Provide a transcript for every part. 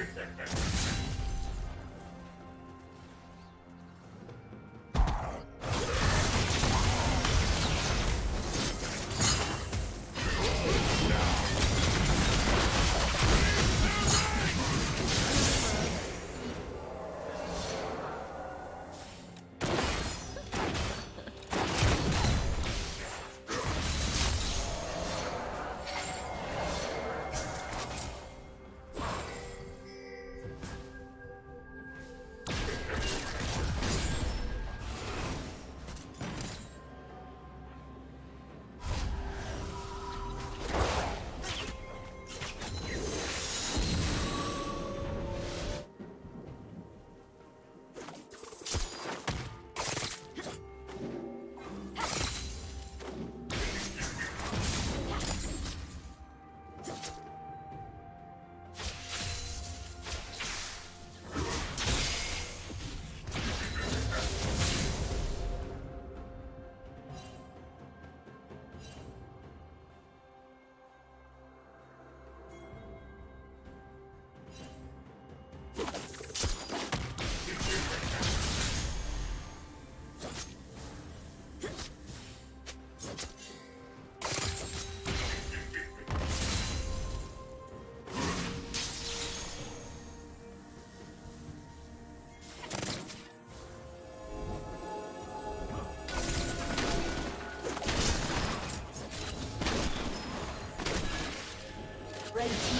Thank you. Red team.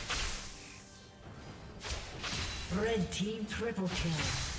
Team triple kill.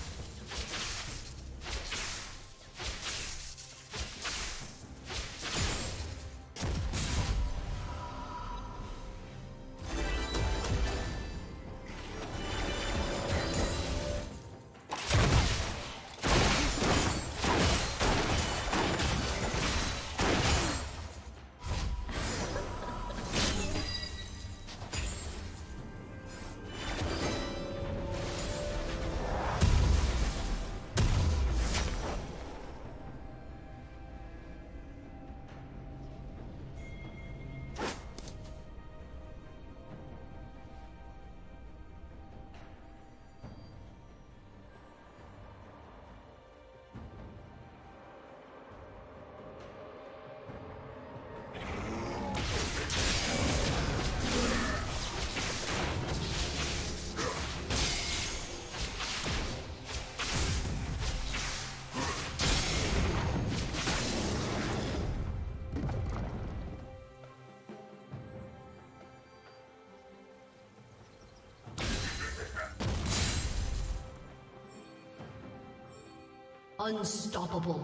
Unstoppable.